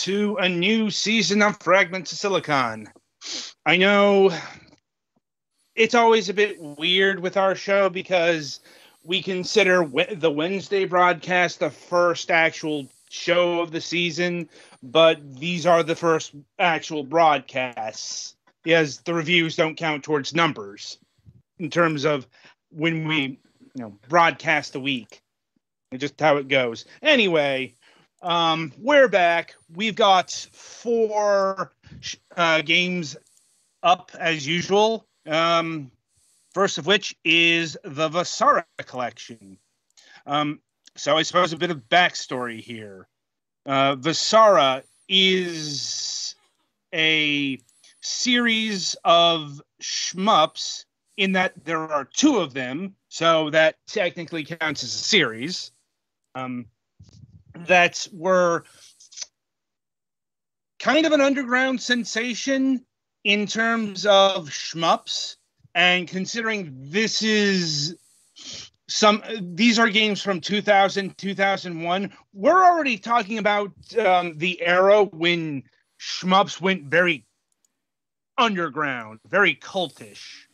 to a new season of Fragments of Silicon. I know it's always a bit weird with our show because we consider the Wednesday broadcast the first actual show of the season, but these are the first actual broadcasts because the reviews don't count towards numbers in terms of when we you know broadcast a week. Just how it goes. Anyway, um, we're back. We've got four uh, games up as usual. Um, first of which is the Vasara collection. Um, so I suppose a bit of backstory here. Uh, Vasara is a series of shmups in that there are two of them, so that technically counts as a series um, that were kind of an underground sensation in terms of shmups. And considering this is some, these are games from 2000, 2001, we're already talking about um, the era when shmups went very underground, very cultish.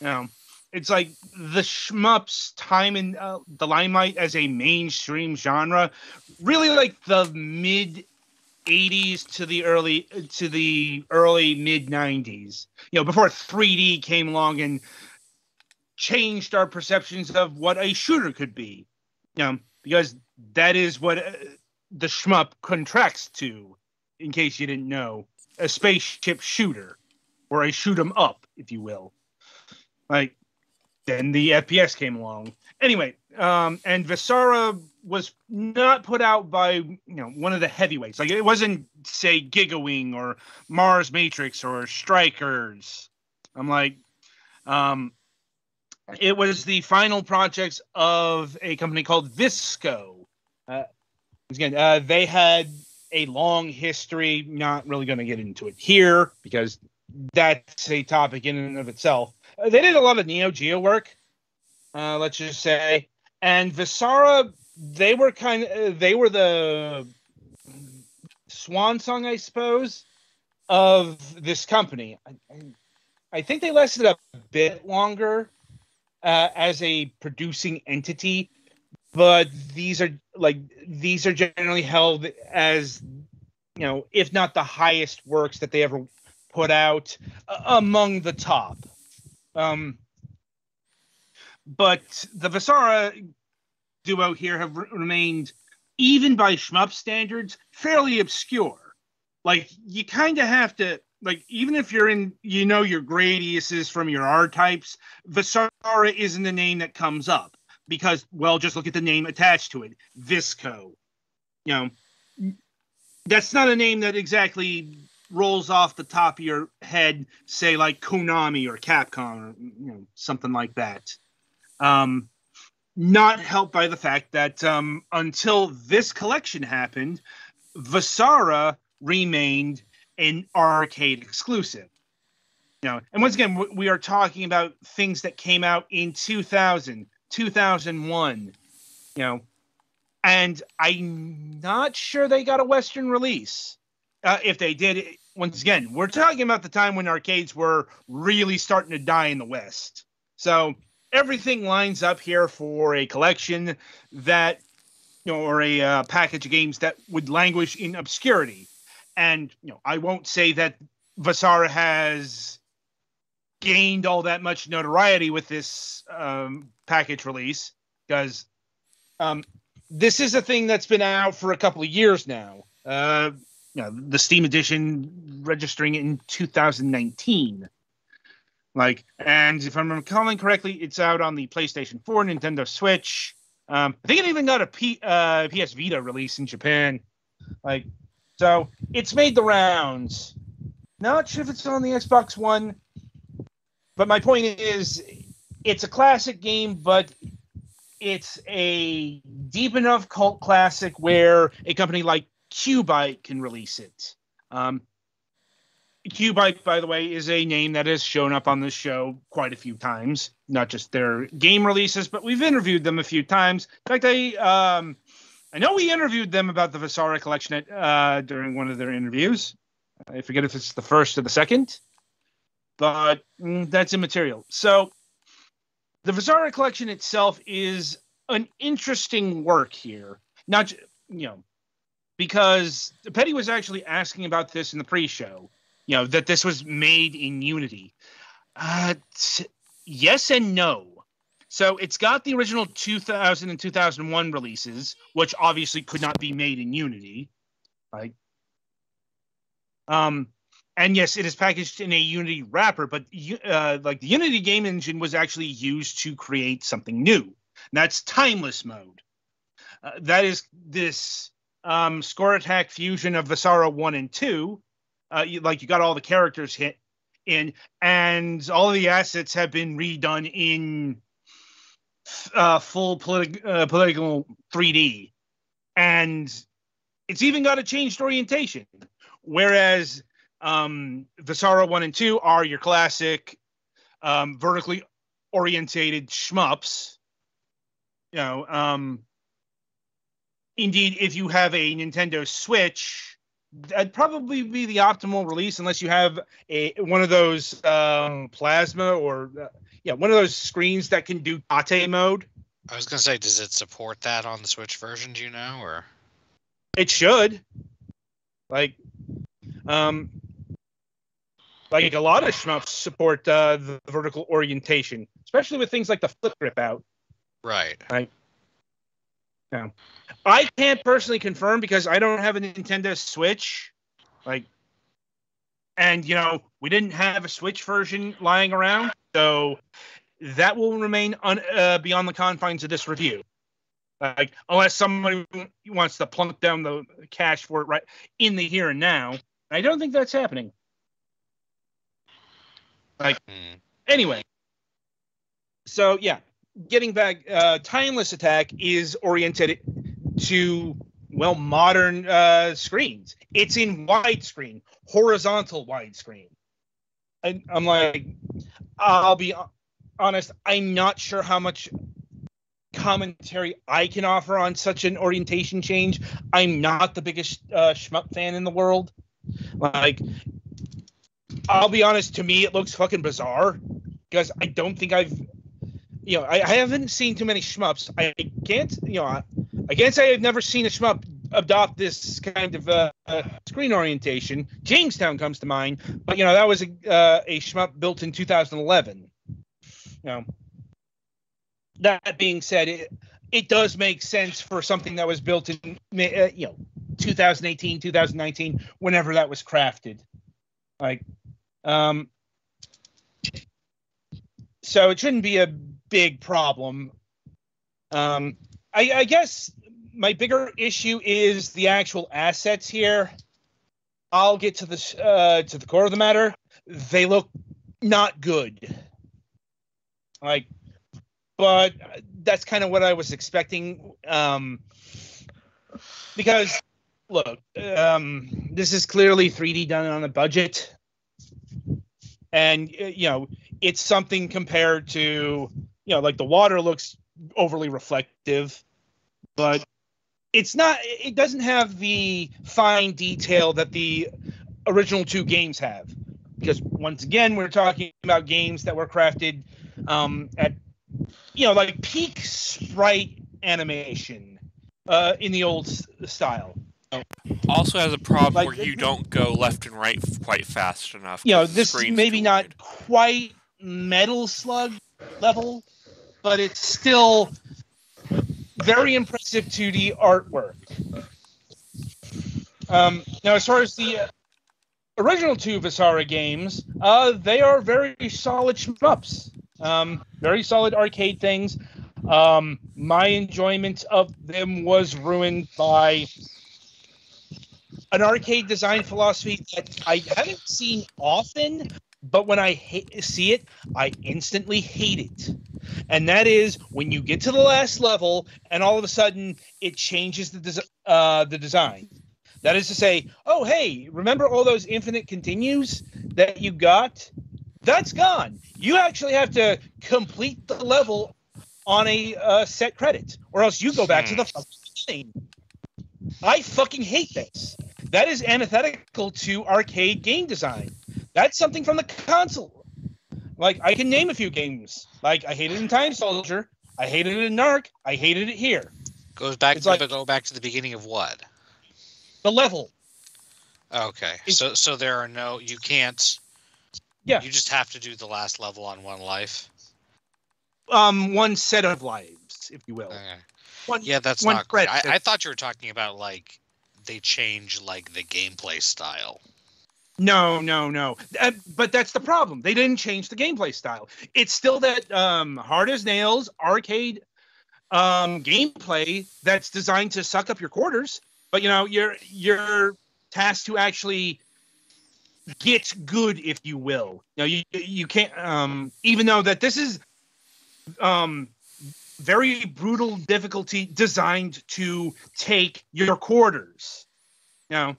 You know, it's like the shmups time in uh, the limelight as a mainstream genre really like the mid 80s to the early to the early mid 90s you know before 3d came along and changed our perceptions of what a shooter could be. You know because that is what uh, the shmup contracts to in case you didn't know. A spaceship shooter or a shoot 'em up if you will. Like then the FPS came along. Anyway, um, and Vasara was not put out by you know one of the heavyweights. Like it wasn't say Gigawing or Mars Matrix or Strikers. I'm like, um, it was the final projects of a company called Visco. Uh, again, uh, they had a long history. Not really going to get into it here because that's a topic in and of itself. Uh, they did a lot of Neo Geo work, uh, let's just say, and Vasara, They were kind of uh, they were the swan song, I suppose, of this company. I, I think they lasted a bit longer uh, as a producing entity, but these are like these are generally held as you know, if not the highest works that they ever put out, uh, among the top. Um, but the Vasara duo here have re- remained, even by shmup standards, fairly obscure. Like you kind of have to like even if you're in you know your gradiuses from your R types, Vasara isn't the name that comes up because well just look at the name attached to it, Visco. You know, that's not a name that exactly rolls off the top of your head, say like Konami or Capcom or you know something like that. Um, not helped by the fact that um, until this collection happened, Vasara remained an arcade exclusive. You know, and once again, we are talking about things that came out in 2000, 2001. You know, and I'm not sure they got a Western release. Uh, if they did, once again, we're talking about the time when arcades were really starting to die in the West. So everything lines up here for a collection that, you know, or a uh, package of games that would languish in obscurity. And, you know, I won't say that Vasara has gained all that much notoriety with this um, package release because um, this is a thing that's been out for a couple of years now. Uh, you know, the Steam edition registering in 2019. Like, and if I'm recalling correctly, it's out on the PlayStation 4, Nintendo Switch. Um, I think it even got a P, uh, PS Vita release in Japan. Like, so it's made the rounds. Not sure if it's on the Xbox One, but my point is, it's a classic game, but it's a deep enough cult classic where a company like QUByte can release it. Um, QUByte, by the way, is a name that has shown up on this show quite a few times. Not just their game releases, but we've interviewed them a few times. In fact, I um, I know we interviewed them about the Vasara collection at, uh, during one of their interviews. I forget if it's the first or the second, but mm, that's immaterial. So, the Vasara collection itself is an interesting work here. Not, you know, because Petty was actually asking about this in the pre-show. You know that this was made in Unity. Uh, t- yes and no. So it's got the original 2000 and 2001 releases, which obviously could not be made in Unity. Like, um, and yes, it is packaged in a Unity wrapper, but uh, like the Unity game engine was actually used to create something new. And that's timeless mode. Uh, that is this um, score attack fusion of Vasara 1 and 2. Uh, you, like you got all the characters hit in, and all the assets have been redone in uh, full politi- uh, political 3D, and it's even got a changed orientation. Whereas um, Vasara one and two are your classic um, vertically orientated shmups. You know, um, indeed, if you have a Nintendo Switch, that'd probably be the optimal release, unless you have a one of those um, plasma or uh, yeah, one of those screens that can do Tate mode. I was gonna say, does it support that on the Switch version? Do you know, or it should? Like, um, like a lot of shmups support uh, the vertical orientation, especially with things like the flip grip out. Right. Right. Yeah. I can't personally confirm because I don't have a Nintendo Switch. Like, and you know, we didn't have a Switch version lying around. So that will remain un, uh, beyond the confines of this review. Like, unless somebody wants to plunk down the cash for it right in the here and now. I don't think that's happening. Like, mm. anyway. So, yeah, getting back, uh, Timeless Attack is oriented to, well, modern uh, screens. It's in widescreen, horizontal widescreen. And I'm like, I'll be honest, I'm not sure how much commentary I can offer on such an orientation change. I'm not the biggest uh, shmup fan in the world. Like, I'll be honest, to me, it looks fucking bizarre because I don't think I've, you know, I, I haven't seen too many shmups. I can't, you know, I, I can't say I've never seen a shmup adopt this kind of uh, uh, screen orientation. Jamestown comes to mind, but you know that was a, uh, a shmup built in 2011. You know, that being said, it, it does make sense for something that was built in uh, you know 2018, 2019, whenever that was crafted. Like, um, so it shouldn't be a big problem. Um, I, I guess my bigger issue is the actual assets here. I'll get to the uh, to the core of the matter. They look not good. Like, but that's kind of what I was expecting. Um, because look, um, this is clearly 3D done on a budget, and you know it's something compared to you know like the water looks overly reflective, but it's not it doesn't have the fine detail that the original two games have. Because once again we're talking about games that were crafted um, at you know like peak sprite animation uh, in the old s- style. Also has a problem like, where you don't go left and right quite fast enough you know this maybe not quite metal slug level but it's still very impressive 2D artwork. Um, now, as far as the uh, original two Vasara games, uh, they are very solid shmups. Um, very solid arcade things. Um, my enjoyment of them was ruined by an arcade design philosophy that I haven't seen often, but when I ha- see it, I instantly hate it and that is when you get to the last level and all of a sudden it changes the des- uh, the design. That is to say, oh hey, remember all those infinite continues that you got? That's gone. You actually have to complete the level on a uh, set credit, or else you go back to the hmm. beginning. I fucking hate this. That is antithetical to arcade game design. That's something from the console. Like I can name a few games. Like I hated it in Time Soldier. I hated it in Narc. I hated it here. Goes back It's to like- go back to the beginning of what? The level. Okay. It's- So so there are no you can't Yeah. You just have to do the last level on one life. Um, one set of lives, if you will. Okay. One, Yeah, that's one not great. I, I thought you were talking about like they change like the gameplay style. No, no, no. Uh, but that's the problem. They didn't change the gameplay style. It's still that um, hard as nails arcade um, gameplay that's designed to suck up your quarters. But you know, you're you're tasked to actually get good, if you will. You know, you you can't. Um, even though that this is um, very brutal difficulty designed to take your quarters. You know,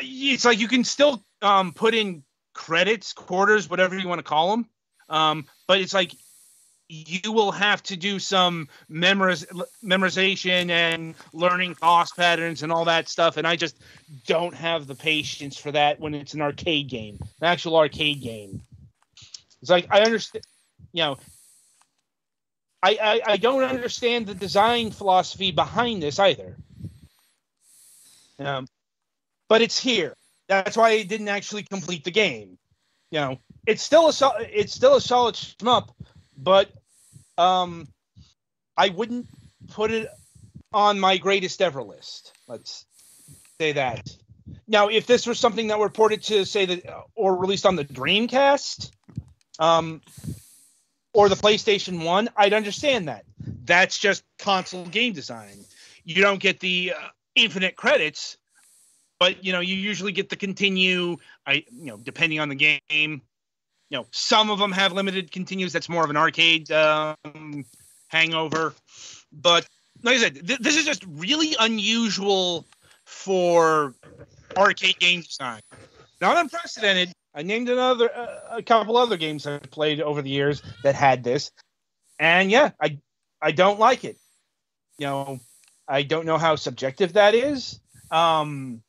it's like you can still um, put in credits, quarters, whatever you want to call them. Um, but it's like you will have to do some memoriz- memorization and learning cost patterns and all that stuff. And I just don't have the patience for that when it's an arcade game, an actual arcade game. It's like I understand, you know, I, I, I don't understand the design philosophy behind this either. Um, but it's here. That's why it didn't actually complete the game. You know, it's still a sol- it's still a solid shmup, but um, I wouldn't put it on my greatest ever list. Let's say that. Now, if this was something that were ported to say that or released on the Dreamcast, um, or the PlayStation One, I'd understand that. That's just console game design. You don't get the uh, infinite credits but you know you usually get the continue. I you know depending on the game you know some of them have limited continues. That's more of an arcade um, hangover. But like i said th- this is just really unusual for arcade game design. Not unprecedented. I named another uh, a couple other games i've played over the years that had this. And yeah i i don't like it. You know i don't know how subjective that is. Um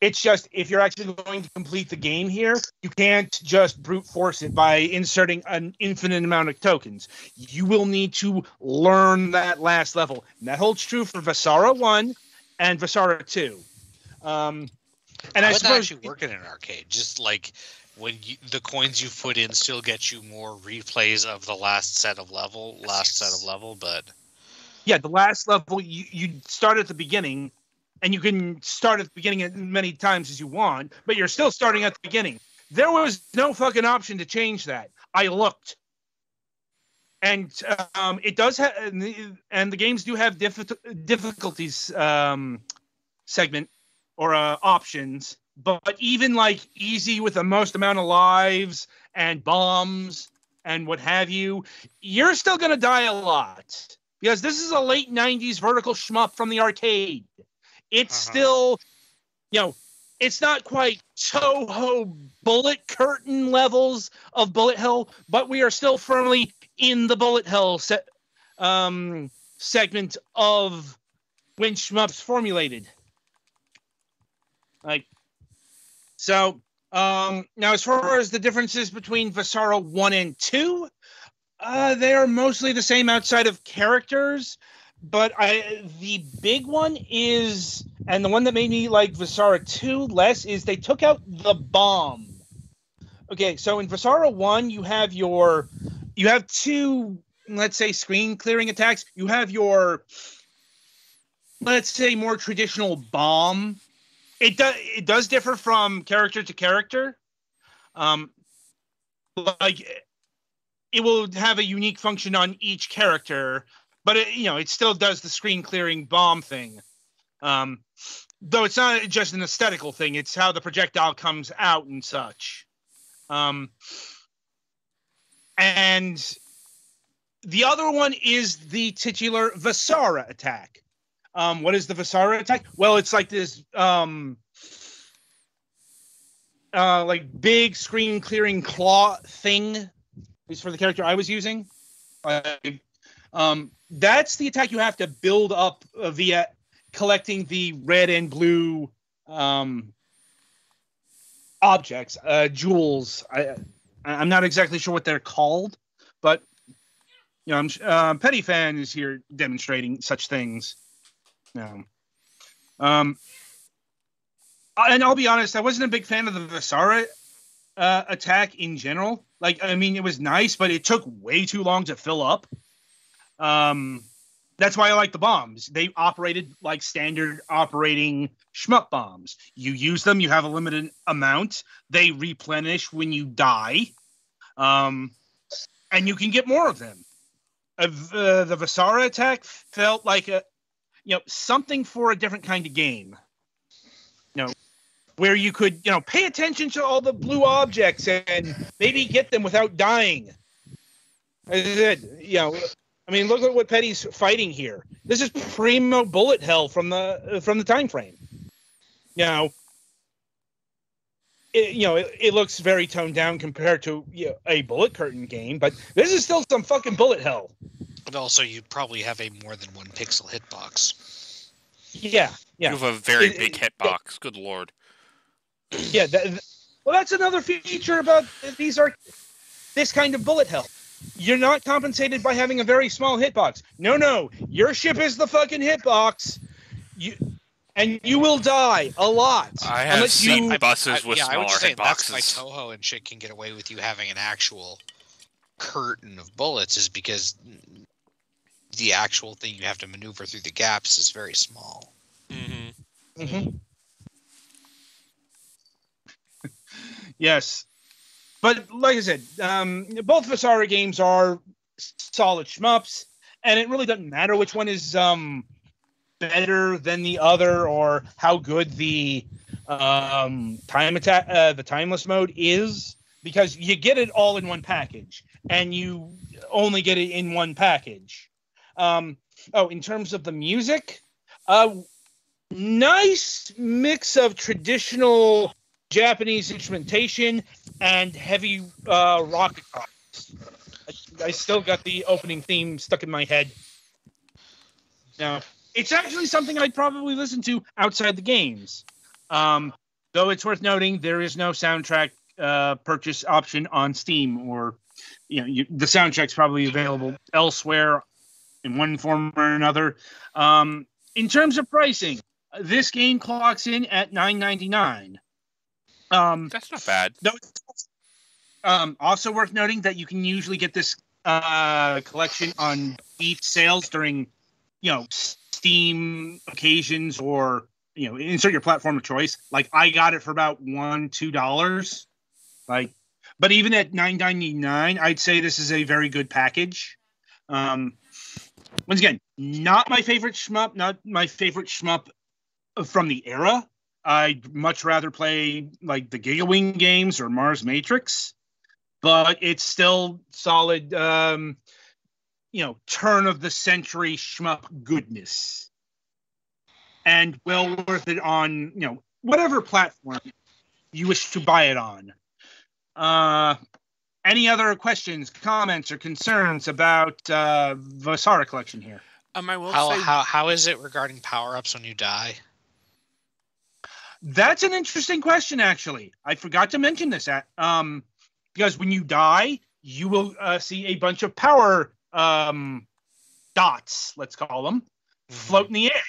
it's just if you're actually going to complete the game here, you can't just brute force it by inserting an infinite amount of tokens. You will need to learn that last level. And that holds true for Vasara 1 and Vasara 2. Um, and How I would suppose actually work in an arcade? Just like when you, the coins you put in still get you more replays of the last set of level, last set of level, but yeah, the last level you, you start at the beginning and you can start at the beginning as many times as you want, but you're still starting at the beginning. There was no fucking option to change that. I looked. And um, it does have, and the, games do have diffi- difficulties um, segment or uh, options, but even like easy with the most amount of lives and bombs and what have you, you're still going to die a lot because this is a late 90s vertical shmup from the arcade. It's Uh-huh. still, you know, it's not quite Touhou bullet curtain levels of Bullet Hell, but we are still firmly in the Bullet Hell se- um, segment of when shmups formulated. Like, so um, now as far as the differences between Vasara 1 and 2, uh, they are mostly the same outside of characters but I the big one is and the one that made me like Vasara 2 less is they took out the bomb. Okay, so in Vasara 1 you have your you have two let's say screen clearing attacks. You have your let's say more traditional bomb. It does it does differ from character to character. Um like it will have a unique function on each character but it, you know it still does the screen clearing bomb thing. Um though it's not just an aesthetical thing it's how the projectile comes out and such. Um and the other one is the titular Vasara attack. Um what is the Vasara attack? Well it's like this um uh like big screen clearing claw thing at least for the character i was using. Uh, um that's the attack you have to build up uh, via collecting the red and blue um, objects, uh, jewels. I I'm not exactly sure what they're called, but you know, I'm uh, Petty Fan is here demonstrating such things. Know. Um, and I'll be honest, I wasn't a big fan of the Vasara uh, attack in general. Like, I mean, it was nice, but it took way too long to fill up. Um, that's why I like the bombs. They operated like standard operating shmup bombs. You use them, you have a limited amount. They replenish when you die, um, and you can get more of them. Uh, the, the Vasara attack felt like a, you know, something for a different kind of game. You know, where you could, you know, pay attention to all the blue objects and maybe get them without dying. As I said, you know, I mean, look at what Petty's fighting here. This is primo bullet hell from the from the time frame. You know, it, you know, it, it looks very toned down compared to you know, a bullet curtain game, but this is still some fucking bullet hell. But also, you probably have a more than one pixel hitbox. Yeah, yeah. You have a very It- big it- hitbox. Good lord. Yeah, that, well, that's another feature about these are this kind of bullet hell. You're not compensated by having a very small hitbox. No, no, your ship is the fucking hitbox. You and you will die a lot I have unless seen you. buses I- with yeah, I smaller would say that's why. Touhou and shit can get away with you having an actual curtain of bullets, is because the actual thing you have to maneuver through the gaps is very small. Mm-hmm. Mm-hmm. yes, but like I said, um, both Vasara games are solid shmups, and it really doesn't matter which one is um, better than the other or how good the um, time attack, uh, the timeless mode is, because you get it all in one package, and you only get it in one package. Um, oh, in terms of the music, uh, nice mix of traditional Japanese instrumentation and heavy uh, rock. I, I still got the opening theme stuck in my head. Now, it's actually something I'd probably listen to outside the games. Um, though it's worth noting there is no soundtrack uh, purchase option on Steam, or you know, you, the soundtrack's probably available elsewhere in one form or another. Um, in terms of pricing, this game clocks in at nine ninety nine. Um, That's not bad. no, um, also worth noting that you can usually get this uh, collection on deep sales during, you know, Steam occasions or you know, insert your platform of choice. Like I got it for about one, two dollars. Like, but even at nine ninety nine, I'd say this is a very good package. Um, once again, not my favorite shmup, not my favorite shmup from the era. I'd much rather play like the Gigawing games or Mars Matrix, but it's still solid. Um, you know, turn of the century shmup goodness, and well worth it on you know whatever platform you wish to buy it on. Uh, any other questions, comments, or concerns about uh, Vasara collection here? Um, I will How, say how how is it regarding power ups when you die? That's an interesting question, actually. I forgot to mention this. At, um, because when you die, you will uh, see a bunch of power um, dots, let's call them, float in the air.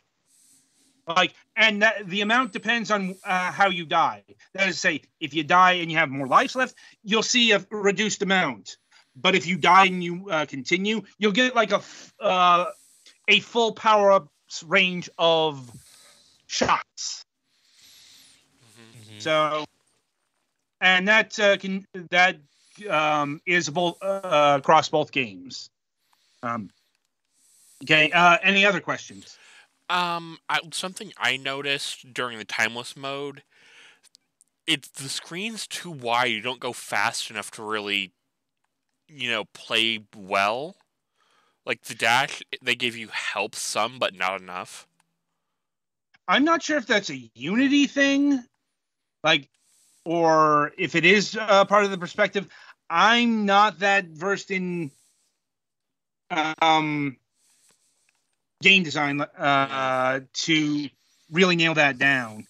Like, and that, the amount depends on uh, how you die. That is, to say, if you die and you have more lives left, you'll see a reduced amount. But if you die and you uh, continue, you'll get like a f- uh, a full power up range of shots. Mhm. Mhm. So, and that uh, can that um, is both uh, across both games. Um, okay. Uh, any other questions? Um, I, something I noticed during the timeless mode, it's the screen's too wide. You don't go fast enough to really, you know, play well. Like the dash, they give you help some, but not enough. I'm not sure if that's a Unity thing, like, or if it is uh, part of the perspective. I'm not that versed in um game design uh, to really nail that down.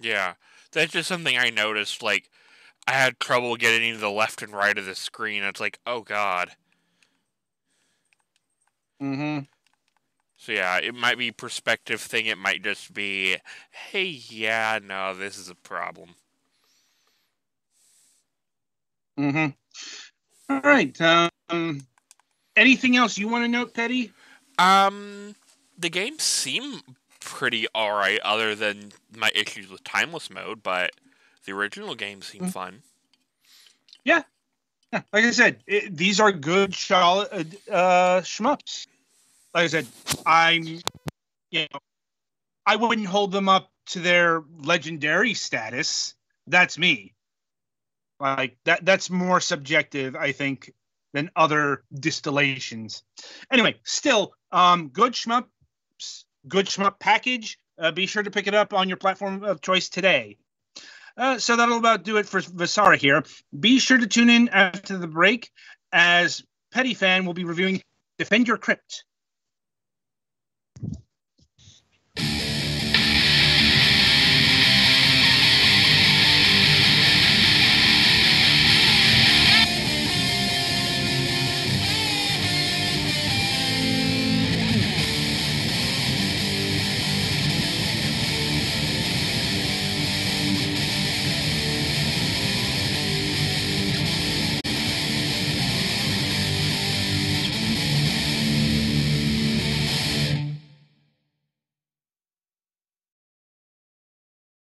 Yeah, that's just something I noticed. Like, I had trouble getting to the left and right of the screen. It's like, oh god. Mm-hmm. So yeah, it might be perspective thing. It might just be, hey, yeah, no, this is a problem. Mm-hmm. All right. Um, anything else you want to note, Petty? Um, the games seem pretty alright, other than my issues with timeless mode. But the original games seem Mm. fun. Yeah, like I said, it, these are good solid uh, shmups. Like I said, I'm, you know, I wouldn't hold them up to their legendary status. That's me. Like that. That's more subjective, I think, than other distillations. Anyway, still, um, good shmup, good shmup package. Uh, be sure to pick it up on your platform of choice today. Uh, so that'll about do it for Vasara here. Be sure to tune in after the break as Petty Fan will be reviewing Defend Your Crypt,